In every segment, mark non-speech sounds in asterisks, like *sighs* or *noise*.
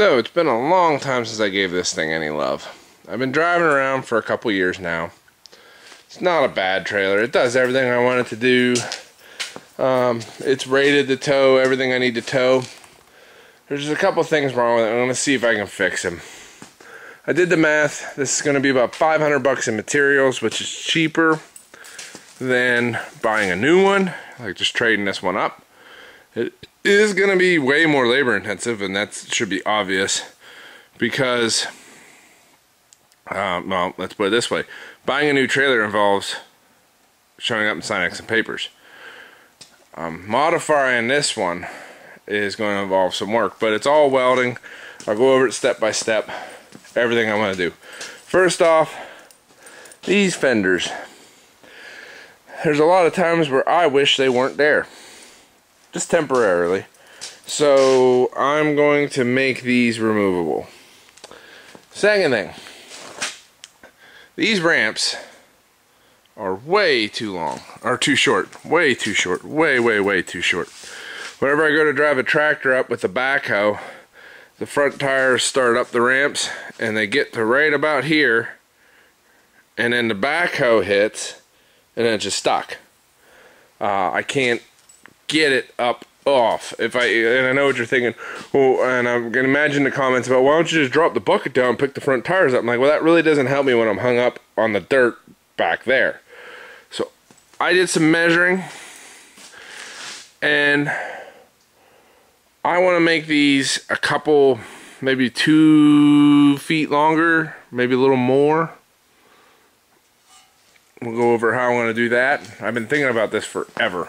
So, it's been a long time since I gave this thing any love. I've been driving around for a couple years now. It's not a bad trailer. It does everything I want it to do. Um, it's rated to tow everything I need to tow. There's just a couple things wrong with it. I'm going to see if I can fix them. I did the math. This is going to be about 500 bucks in materials, which is cheaper than buying a new one, like just trading this one up. It is going to be way more labor intensive, and that should be obvious because, uh, well, let's put it this way buying a new trailer involves showing up and signing some papers. Um, modifying this one is going to involve some work, but it's all welding. I'll go over it step by step, everything I'm going to do. First off, these fenders. There's a lot of times where I wish they weren't there just temporarily. So I'm going to make these removable. Second thing, these ramps are way too long, or too short, way too short, way, way, way too short. Whenever I go to drive a tractor up with a backhoe, the front tires start up the ramps and they get to right about here and then the backhoe hits and then it's just stuck. Uh, I can't get it up off. If I and I know what you're thinking. Well, and I'm gonna imagine the comments about why don't you just drop the bucket down, and pick the front tires up. I'm like, well, that really doesn't help me when I'm hung up on the dirt back there. So I did some measuring, and I want to make these a couple, maybe two feet longer, maybe a little more. We'll go over how I'm going to do that. I've been thinking about this forever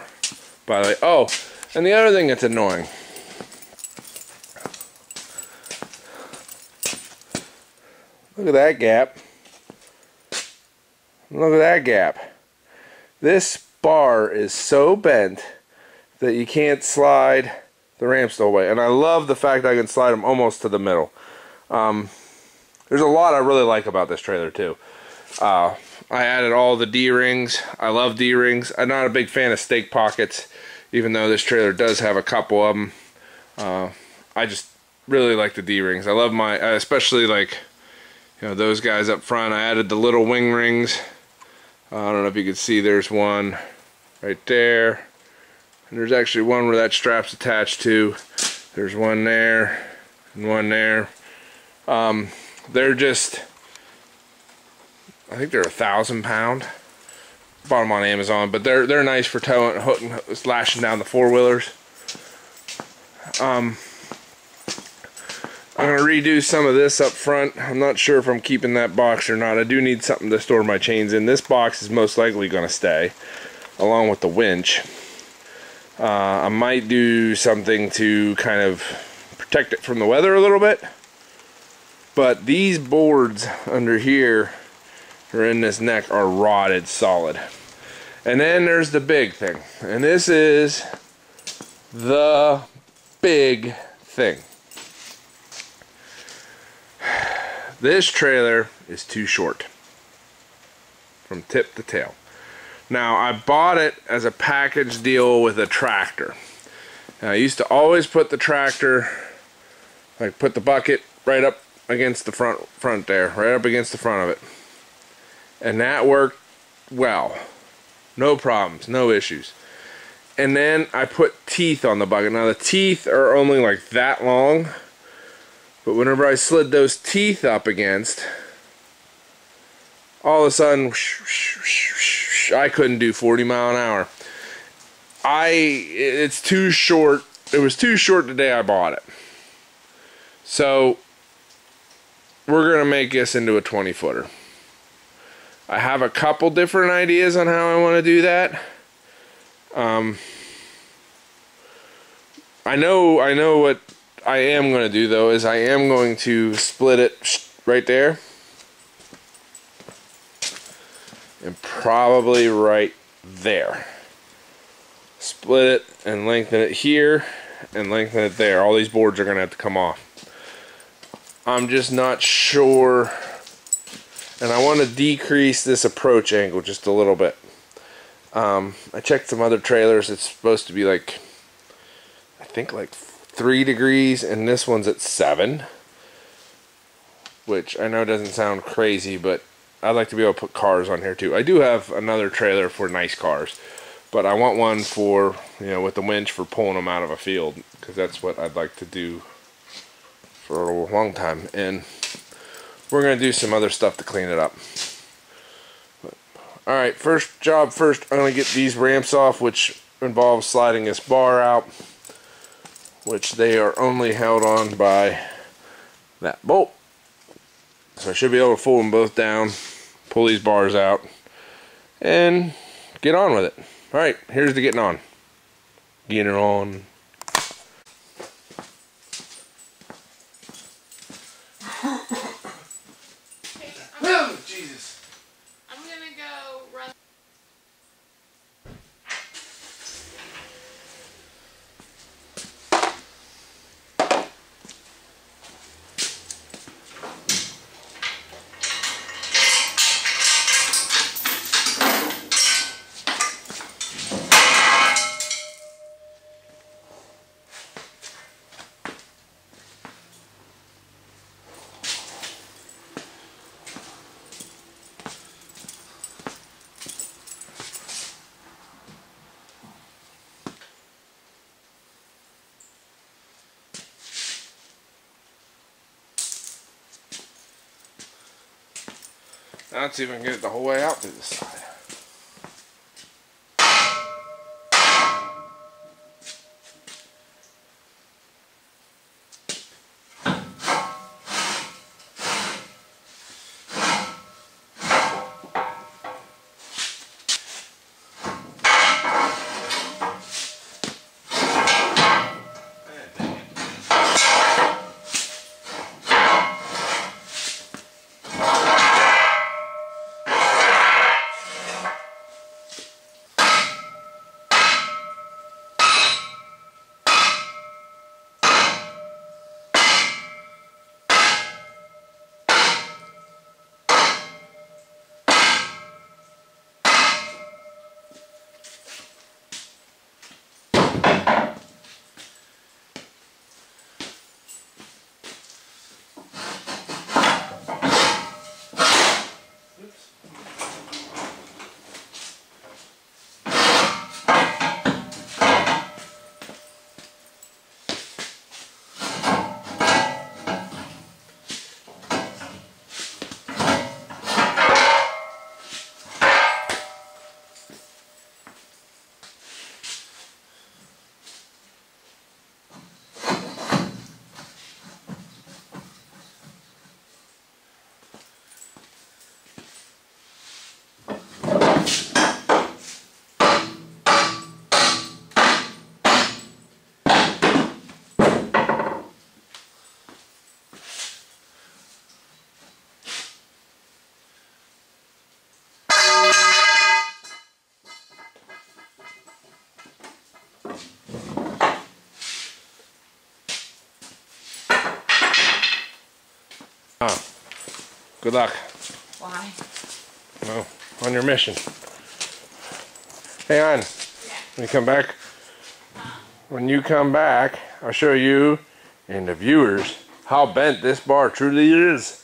by the way. Oh, and the other thing that's annoying. Look at that gap. Look at that gap. This bar is so bent that you can't slide the ramps the way. And I love the fact I can slide them almost to the middle. Um, there's a lot I really like about this trailer too. Uh, I added all the D-rings. I love D-rings. I'm not a big fan of stake pockets even though this trailer does have a couple of them. Uh, I just really like the D-rings. I love my, especially like, you know, those guys up front. I added the little wing rings. Uh, I don't know if you can see, there's one right there. And there's actually one where that strap's attached to. There's one there and one there. Um, they're just, I think they're a thousand pound bought them on Amazon, but they're they're nice for towing, hooking, lashing down the four wheelers. Um, I'm gonna redo some of this up front. I'm not sure if I'm keeping that box or not. I do need something to store my chains in. This box is most likely gonna stay, along with the winch. Uh, I might do something to kind of protect it from the weather a little bit. But these boards under here or in this neck are rotted solid. And then there's the big thing. And this is the big thing. *sighs* This trailer is too short from tip to tail. Now I bought it as a package deal with a tractor. Now, I used to always put the tractor, like put the bucket right up against the front front there, right up against the front of it and that worked well. No problems, no issues. And then I put teeth on the bucket. Now the teeth are only like that long, but whenever I slid those teeth up against, all of a sudden, I couldn't do 40 mile an hour. I, it's too short. It was too short the day I bought it. So, we're going to make this into a 20 footer. I have a couple different ideas on how I want to do that. Um, I know I know what I am going to do though is I am going to split it right there and probably right there. Split it and lengthen it here and lengthen it there. All these boards are going to have to come off. I'm just not sure and I want to decrease this approach angle just a little bit. Um, I checked some other trailers. It's supposed to be like, I think like three degrees, and this one's at seven. which I know doesn't sound crazy, but I'd like to be able to put cars on here too. I do have another trailer for nice cars, but I want one for, you know, with the winch for pulling them out of a field, because that's what I'd like to do for a long time. And we're going to do some other stuff to clean it up. Alright, first job first, I'm going to get these ramps off, which involves sliding this bar out, which they are only held on by that bolt. So I should be able to fold them both down, pull these bars out, and get on with it. Alright, here's the getting on. Getting on. Now let's can get the whole way out to the side. Good luck. Why? Well, on your mission. Hang on. Yeah. When you come back, when you come back, I'll show you and the viewers how bent this bar truly is.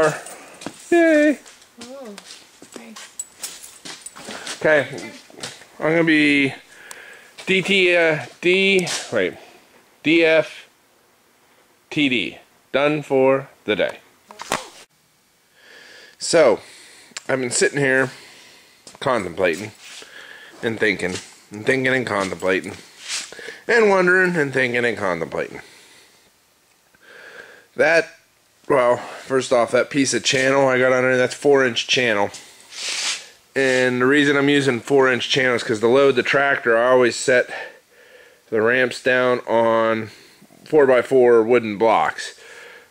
Bar. Yay. Okay. I'm gonna be DT uh, D wait DF TD done for the day. So I've been sitting here contemplating and thinking and thinking and contemplating and wondering and thinking and contemplating. That well, first off, that piece of channel I got under that's four inch channel. And the reason I'm using 4 inch channels because to load the tractor I always set the ramps down on 4x4 wooden blocks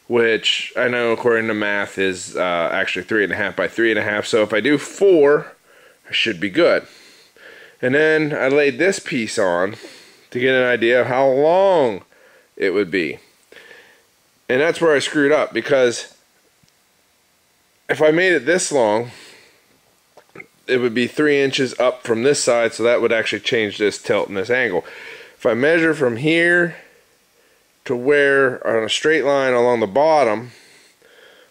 which I know according to math is uh, actually 3.5 by 3.5 so if I do 4 I should be good. And then I laid this piece on to get an idea of how long it would be. And that's where I screwed up because if I made it this long, it would be three inches up from this side, so that would actually change this tilt and this angle. If I measure from here to where, on a straight line along the bottom,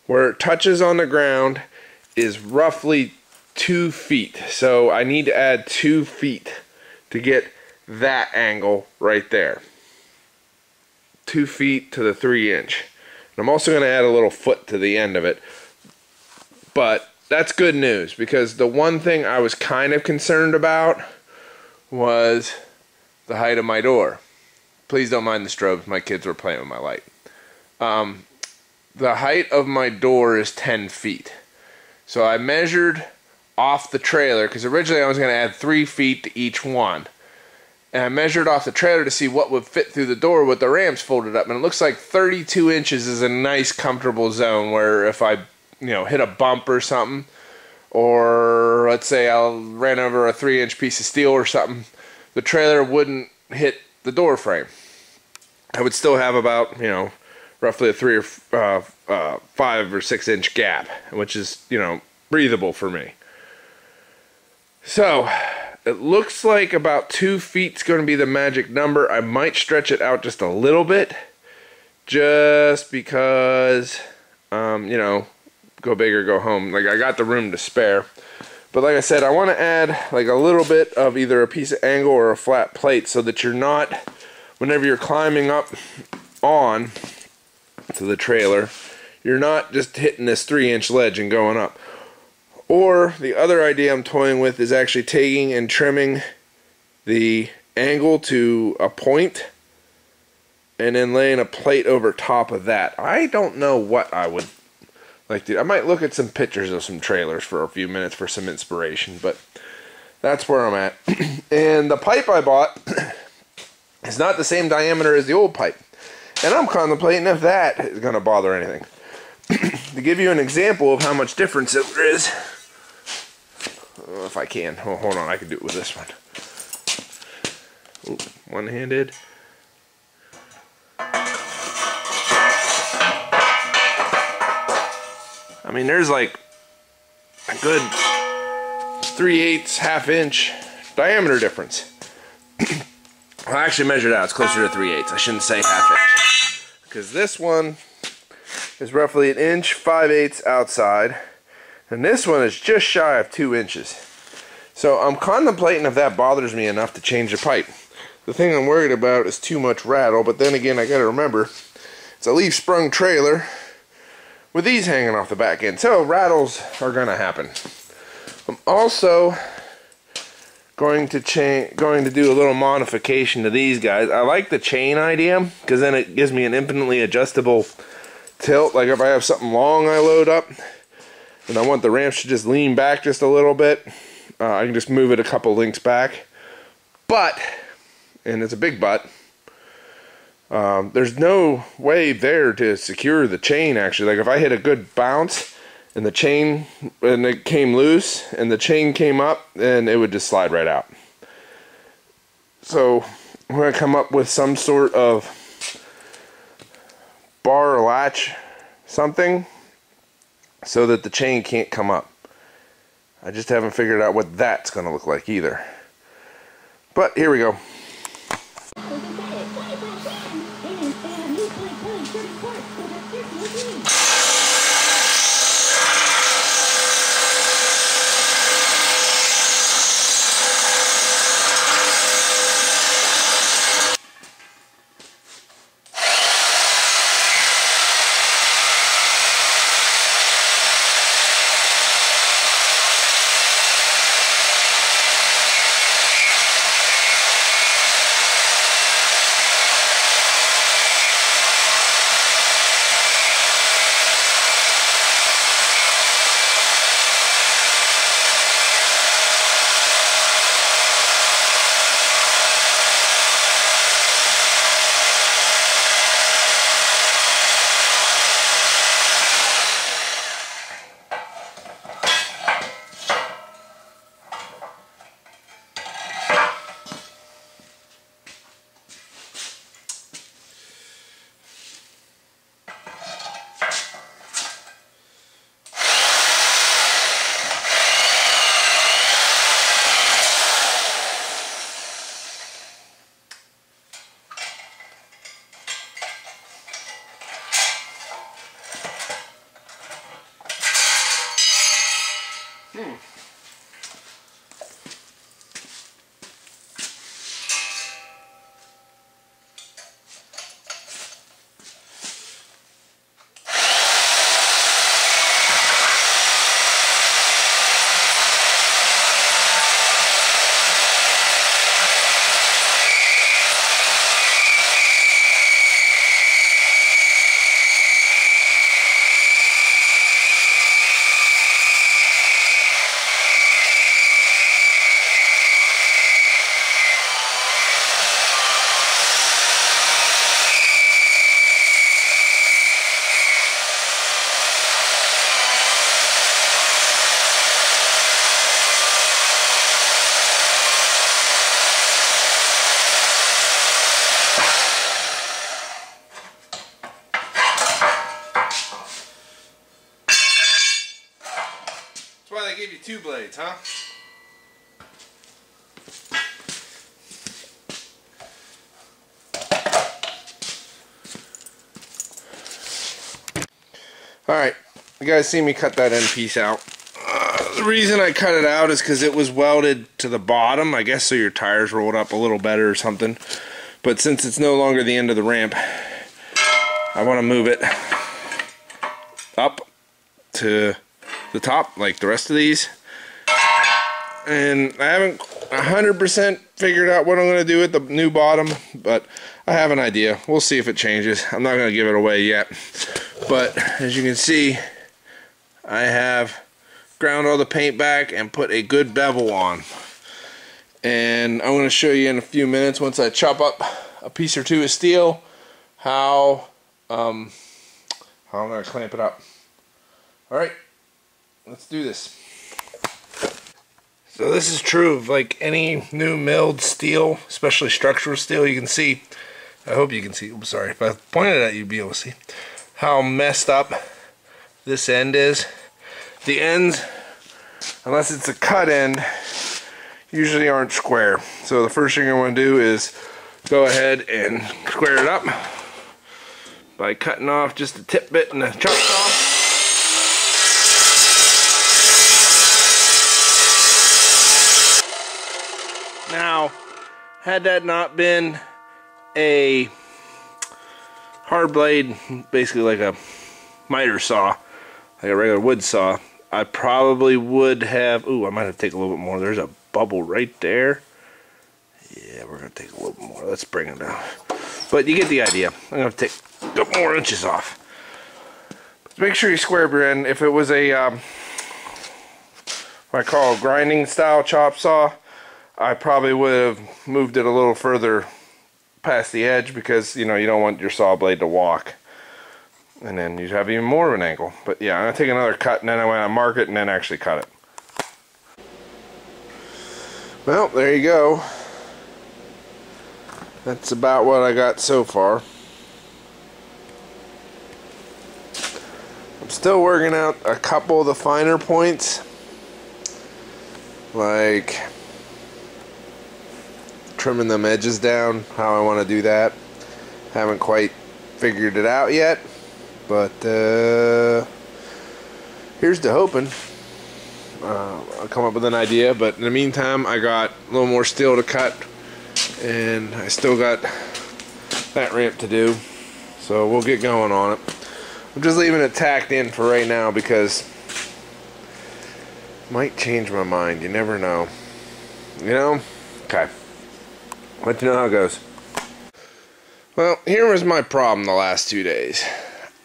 where it touches on the ground is roughly two feet. So I need to add two feet to get that angle right there. Two feet to the three inch. And I'm also going to add a little foot to the end of it. But that's good news because the one thing I was kind of concerned about was the height of my door. Please don't mind the strobes. My kids were playing with my light. Um, the height of my door is 10 feet. So I measured off the trailer because originally I was going to add three feet to each one. And I measured off the trailer to see what would fit through the door with the rams folded up. And it looks like 32 inches is a nice, comfortable zone where if I, you know, hit a bump or something, or let's say I ran over a three inch piece of steel or something, the trailer wouldn't hit the door frame. I would still have about, you know, roughly a three or uh, uh, five or six inch gap, which is, you know, breathable for me. So, it looks like about two feet is going to be the magic number. I might stretch it out just a little bit, just because, um, you know, go big or go home. Like, I got the room to spare. But like I said, I want to add like a little bit of either a piece of angle or a flat plate so that you're not, whenever you're climbing up on to the trailer, you're not just hitting this three inch ledge and going up. Or the other idea I'm toying with is actually taking and trimming the angle to a point and then laying a plate over top of that. I don't know what I would like to. I might look at some pictures of some trailers for a few minutes for some inspiration, but that's where I'm at. *clears throat* and the pipe I bought *clears throat* is not the same diameter as the old pipe. And I'm contemplating if that is going to bother anything. *clears throat* to give you an example of how much difference there is, if I can, oh, hold on, I can do it with this one. One-handed. I mean, there's like a good 3 eighths, half inch diameter difference. *clears throat* I actually measured out, it's closer to 3 eighths. I shouldn't say half inch. Because this one is roughly an inch, 5 eighths outside. And this one is just shy of 2 inches. So I'm contemplating if that bothers me enough to change the pipe. The thing I'm worried about is too much rattle, but then again I gotta remember, it's a leaf sprung trailer with these hanging off the back end. So rattles are gonna happen. I'm also going to chain going to do a little modification to these guys. I like the chain idea because then it gives me an infinitely adjustable tilt. Like if I have something long I load up and I want the ramps to just lean back just a little bit, uh, I can just move it a couple links back. But, and it's a big but, um, there's no way there to secure the chain actually. Like if I hit a good bounce, and the chain and it came loose and the chain came up and it would just slide right out so I'm going to come up with some sort of bar latch something so that the chain can't come up. I just haven't figured out what that's going to look like either. But here we go two blades, huh? Alright, you guys see me cut that end piece out. Uh, the reason I cut it out is because it was welded to the bottom, I guess so your tires rolled up a little better or something. But since it's no longer the end of the ramp, I want to move it up to the top like the rest of these. And I haven't 100% figured out what I'm going to do with the new bottom, but I have an idea. We'll see if it changes. I'm not going to give it away yet. But as you can see, I have ground all the paint back and put a good bevel on. And I'm going to show you in a few minutes once I chop up a piece or two of steel how, um, how I'm going to clamp it up. Alright, let's do this. So this is true of like any new milled steel, especially structural steel. You can see, I hope you can see, I'm sorry, if I pointed at you, you'd be able to see how messed up this end is. The ends, unless it's a cut end, usually aren't square. So the first thing I want to do is go ahead and square it up by cutting off just a tip bit and a chuck off. Now, had that not been a hard blade, basically like a miter saw, like a regular wood saw, I probably would have, ooh, I might have to take a little bit more. There's a bubble right there. Yeah, we're going to take a little bit more. Let's bring it down. But you get the idea. I'm going to take a couple more inches off. Make sure you square your end. If it was a, um, what I call a grinding style chop saw, I probably would have moved it a little further past the edge because you know you don't want your saw blade to walk. And then you'd have even more of an angle. But yeah I'm gonna take another cut and then I want to mark it and then actually cut it. Well there you go. That's about what I got so far. I'm still working out a couple of the finer points. Like trimming them edges down, how I want to do that. Haven't quite figured it out yet, but uh, here's to hoping. Uh, I'll come up with an idea, but in the meantime, I got a little more steel to cut, and I still got that ramp to do, so we'll get going on it. I'm just leaving it tacked in for right now because might change my mind. You never know. You know? Okay. Let you know how it goes. Well, here was my problem the last two days.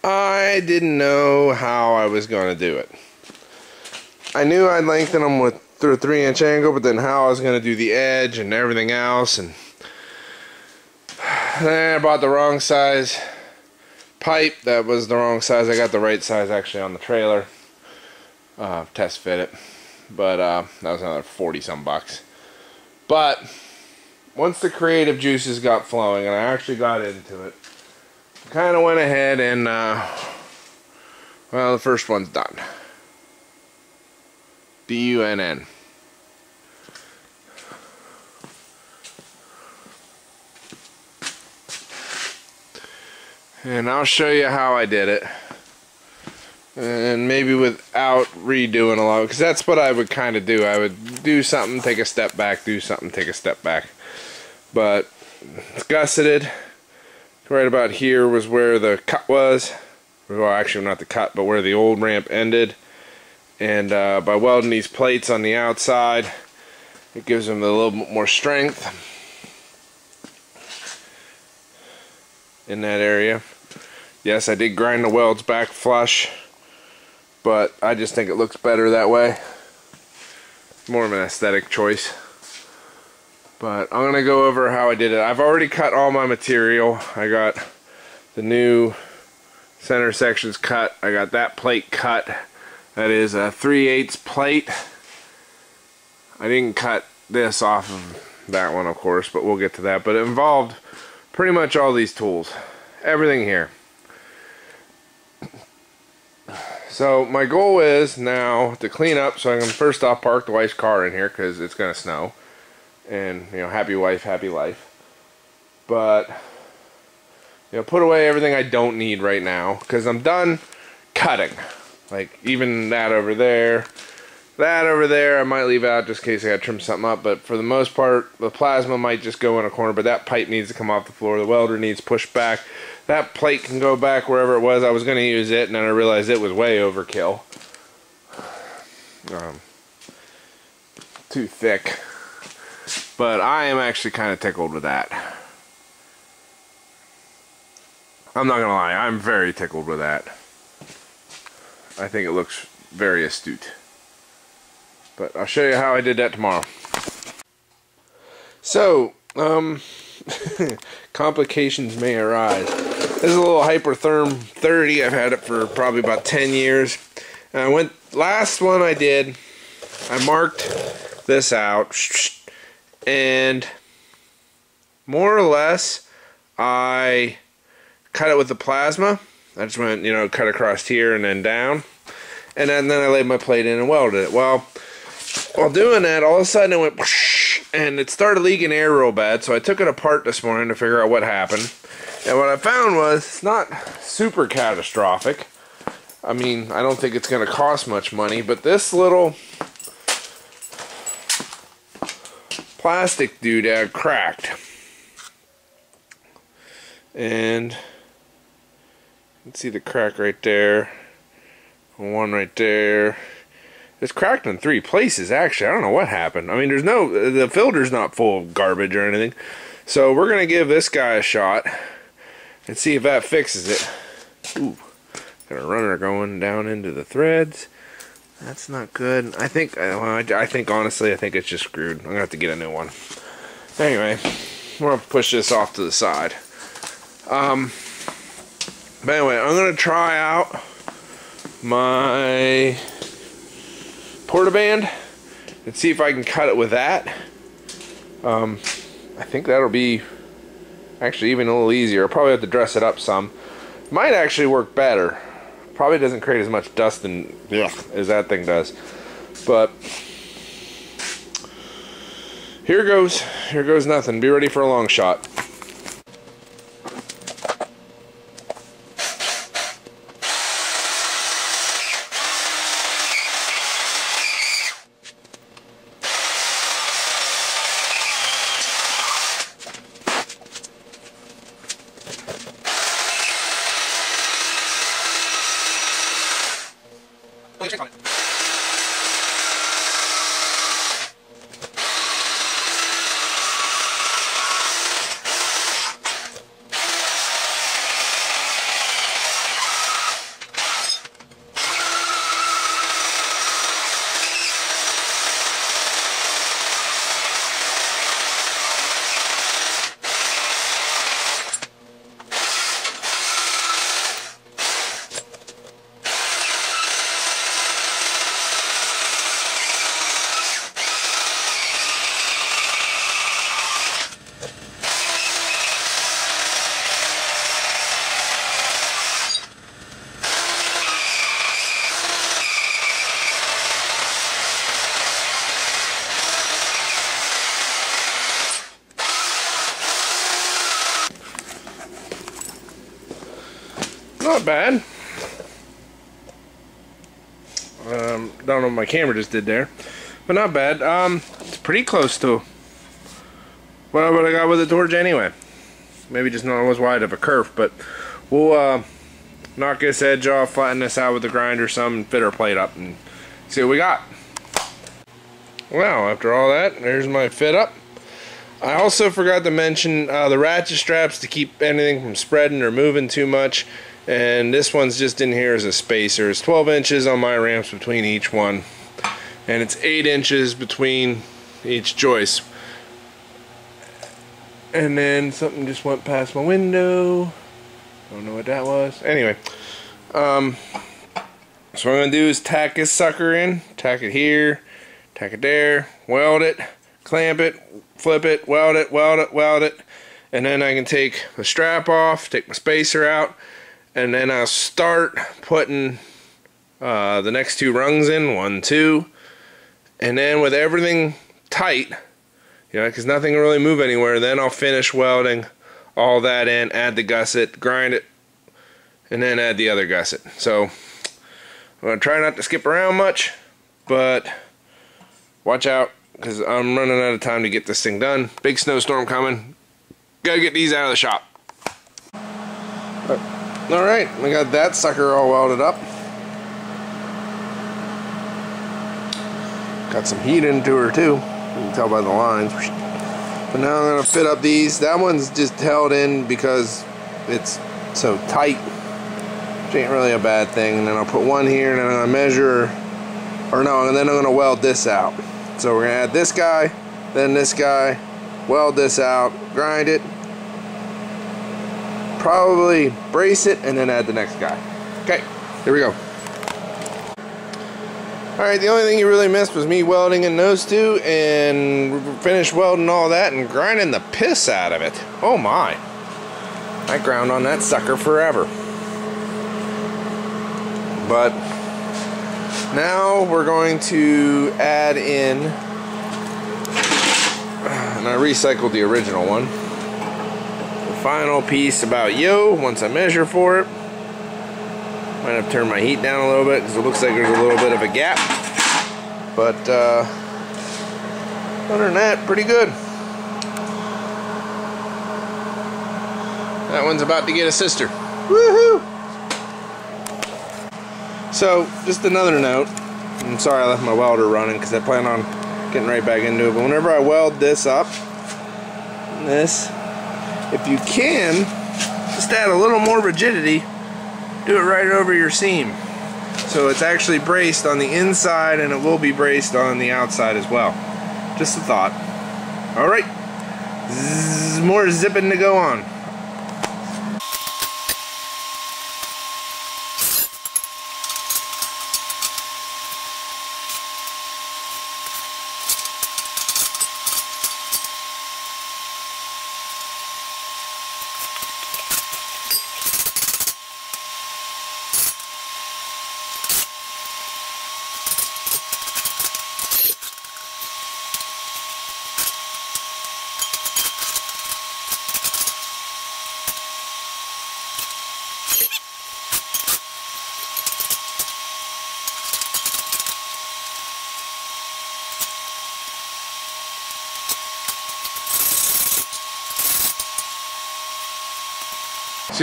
I didn't know how I was going to do it. I knew I'd lengthen them with through a three inch angle, but then how I was going to do the edge and everything else. And then *sighs* I bought the wrong size pipe. That was the wrong size. I got the right size actually on the trailer. Uh, test fit it. But uh, that was another 40 some bucks. But once the creative juices got flowing and I actually got into it, kind of went ahead and, uh, well, the first one's done. D-U-N-N. And I'll show you how I did it. And maybe without redoing a lot, because that's what I would kind of do. I would do something, take a step back, do something, take a step back but it's gusseted. Right about here was where the cut was. Well, actually not the cut, but where the old ramp ended. And uh, by welding these plates on the outside, it gives them a little bit more strength in that area. Yes, I did grind the welds back flush, but I just think it looks better that way. More of an aesthetic choice. But I'm to go over how I did it. I've already cut all my material. I got the new center sections cut. I got that plate cut. That is a 3 8 plate. I didn't cut this off of that one, of course, but we'll get to that. But it involved pretty much all these tools. Everything here. So my goal is now to clean up so I can first off park the wife's car in here because it's going to snow. And, you know, happy wife, happy life. But, you know, put away everything I don't need right now because I'm done cutting. Like, even that over there. That over there I might leave out just in case I got to trim something up. But for the most part, the plasma might just go in a corner. But that pipe needs to come off the floor. The welder needs pushed back that plate can go back wherever it was. I was going to use it, and then I realized it was way overkill. Um, too thick. But I am actually kind of tickled with that. I'm not going to lie, I'm very tickled with that. I think it looks very astute. But I'll show you how I did that tomorrow. So, um, *laughs* complications may arise. This is a little Hypertherm 30. I've had it for probably about 10 years. And I went last one I did. I marked this out and more or less I cut it with the plasma. I just went, you know, cut across here and then down. And then, then I laid my plate in and welded it. Well, while doing that, all of a sudden it went *laughs* and it started leaking air real bad. So I took it apart this morning to figure out what happened. And what I found was it's not super catastrophic. I mean, I don't think it's going to cost much money, but this little plastic doodad cracked. And you can see the crack right there. One right there. It's cracked in three places, actually. I don't know what happened. I mean, there's no, the filter's not full of garbage or anything. So we're going to give this guy a shot and see if that fixes it. Ooh, got a runner going down into the threads. That's not good. I think, uh, well, I, I think honestly, I think it's just screwed. I'm going to have to get a new one. Anyway, we're going to push this off to the side. Um, but anyway, I'm going to try out my Portaband and see if I can cut it with that. Um, I think that'll be actually even a little easier. I'll probably have to dress it up some. Might actually work better. Probably doesn't create as much dust and ugh, as that thing does. But here goes. Here goes nothing. Be ready for a long shot. Not bad. Um, don't know what my camera just did there. But not bad. Um, it's pretty close to what I got with the torch anyway. Maybe just not as wide of a curve, but we'll uh, knock this edge off, flatten this out with the grinder some, and fit our plate up and see what we got. Well, after all that, there's my fit up. I also forgot to mention uh, the ratchet straps to keep anything from spreading or moving too much and this one's just in here as a spacer. It's 12 inches on my ramps between each one. And it's 8 inches between each joist. And then something just went past my window. Don't know what that was. Anyway um, so what I'm gonna do is tack this sucker in tack it here tack it there weld it clamp it flip it weld it weld it weld it. And then I can take the strap off take my spacer out and then I'll start putting uh, the next two rungs in, one, two, and then with everything tight, you know, because nothing will really move anywhere, then I'll finish welding all that in, add the gusset, grind it, and then add the other gusset. So I'm gonna try not to skip around much, but watch out because I'm running out of time to get this thing done. Big snowstorm coming. Gotta get these out of the shop. All right, we got that sucker all welded up. Got some heat into her too. You can tell by the lines. But now I'm gonna fit up these. That one's just held in because it's so tight. Which ain't really a bad thing. And then I'll put one here and then I'm gonna measure, or no, and then I'm gonna weld this out. So we're gonna add this guy, then this guy, weld this out, grind it, probably brace it, and then add the next guy. Okay, here we go. Alright, the only thing you really missed was me welding in those two and finished welding all that and grinding the piss out of it. Oh my. I ground on that sucker forever. But now we're going to add in, and I recycled the original one, final piece about yo once I measure for it. Might have turned my heat down a little bit because it looks like there's a little bit of a gap. But uh, other than that, pretty good. That one's about to get a sister. Woohoo! So, just another note. I'm sorry I left my welder running because I plan on getting right back into it. But whenever I weld this up, this, if you can, just add a little more rigidity do it right over your seam. So it's actually braced on the inside and it will be braced on the outside as well. Just a thought. Alright, more zipping to go on.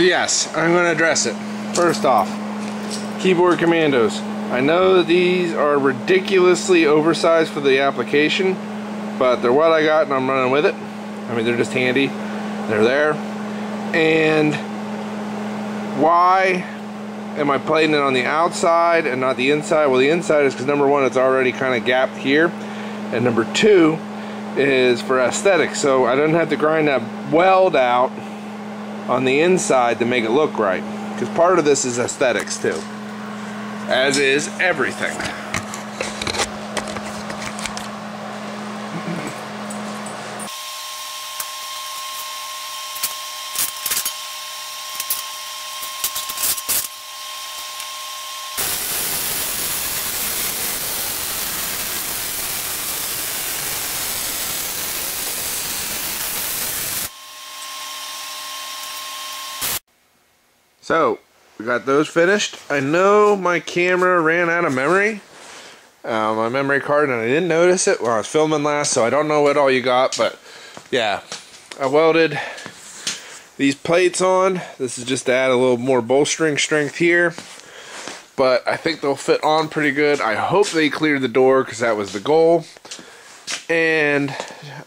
So yes, I'm going to address it. First off, keyboard commandos. I know these are ridiculously oversized for the application, but they're what I got and I'm running with it. I mean, they're just handy. They're there. And why am I playing it on the outside and not the inside? Well, the inside is because number one, it's already kind of gapped here. And number two is for aesthetics. So I don't have to grind that weld out on the inside to make it look right. Because part of this is aesthetics too. As is everything. So, we got those finished. I know my camera ran out of memory. Uh, my memory card, and I didn't notice it when I was filming last, so I don't know what all you got, but yeah. I welded these plates on. This is just to add a little more bolstering strength here. But I think they'll fit on pretty good. I hope they cleared the door because that was the goal. And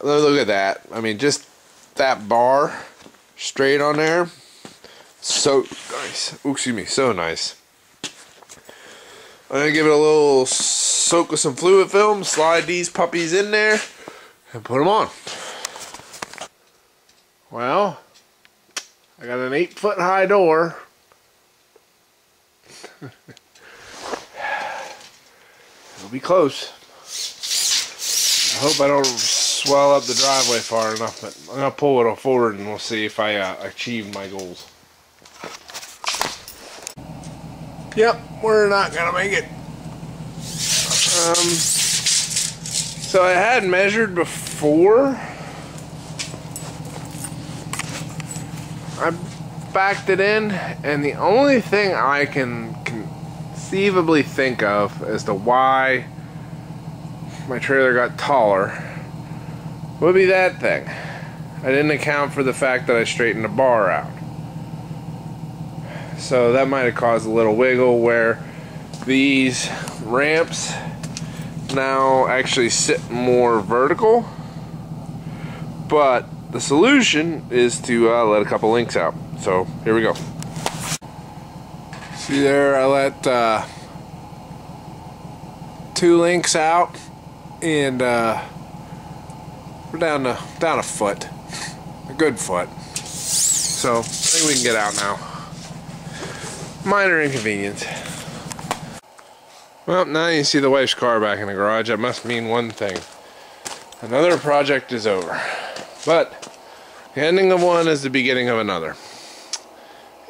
look at that. I mean, just that bar straight on there so nice. Ooh, excuse me, so nice. I'm gonna give it a little soak with some fluid film, slide these puppies in there, and put them on. Well, I got an eight foot high door. *laughs* It'll be close. I hope I don't swell up the driveway far enough, but I'm gonna pull it forward and we'll see if I uh, achieve my goals. Yep, we're not gonna make it. Um, so I had measured before. I backed it in, and the only thing I can conceivably think of as to why my trailer got taller would be that thing. I didn't account for the fact that I straightened the bar out. So that might have caused a little wiggle where these ramps now actually sit more vertical. But the solution is to uh, let a couple links out. So here we go. See there, I let uh, two links out and uh, we're down to down a foot, a good foot. So I think we can get out now. Minor inconvenience. Well, now you see the wife's car back in the garage. That must mean one thing. Another project is over. But the ending of one is the beginning of another.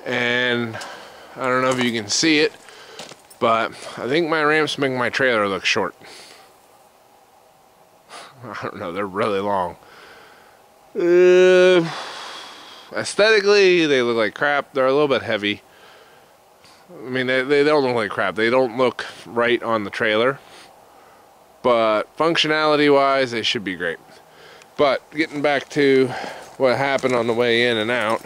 And I don't know if you can see it, but I think my ramps make my trailer look short. *laughs* I don't know, they're really long. Uh, aesthetically, they look like crap. They're a little bit heavy. I mean, they, they don't look like crap. They don't look right on the trailer. But functionality wise, they should be great. But getting back to what happened on the way in and out,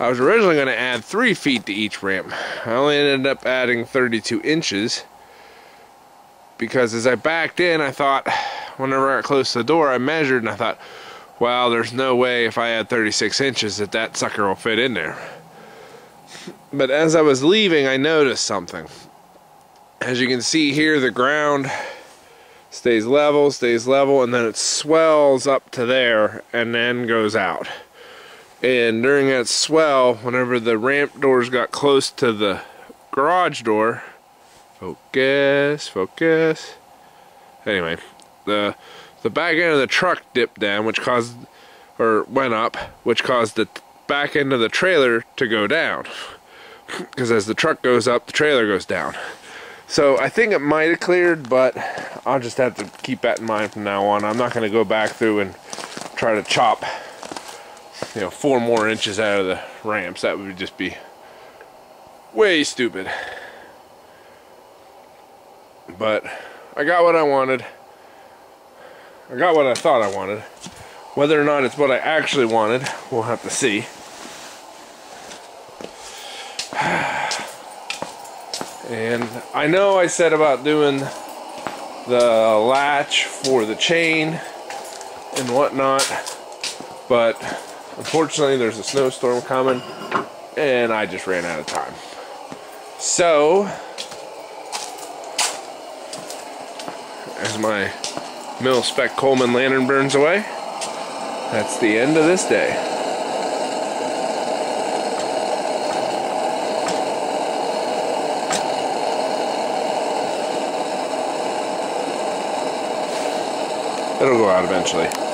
I was originally going to add three feet to each ramp. I only ended up adding 32 inches because as I backed in, I thought, whenever I got close to the door, I measured and I thought, well, there's no way if I add 36 inches that that sucker will fit in there. But as I was leaving, I noticed something. As you can see here, the ground stays level, stays level, and then it swells up to there and then goes out. And during that swell, whenever the ramp doors got close to the garage door, focus, focus. Anyway, the the back end of the truck dipped down, which caused, or went up, which caused the back end of the trailer to go down. Because as the truck goes up, the trailer goes down. So I think it might have cleared, but I'll just have to keep that in mind from now on. I'm not going to go back through and try to chop, you know, four more inches out of the ramps. That would just be way stupid. But I got what I wanted. I got what I thought I wanted. Whether or not it's what I actually wanted, we'll have to see. And I know I said about doing the latch for the chain and whatnot, but unfortunately there's a snowstorm coming and I just ran out of time. So, as my mil spec Coleman lantern burns away, that's the end of this day. It'll go out eventually.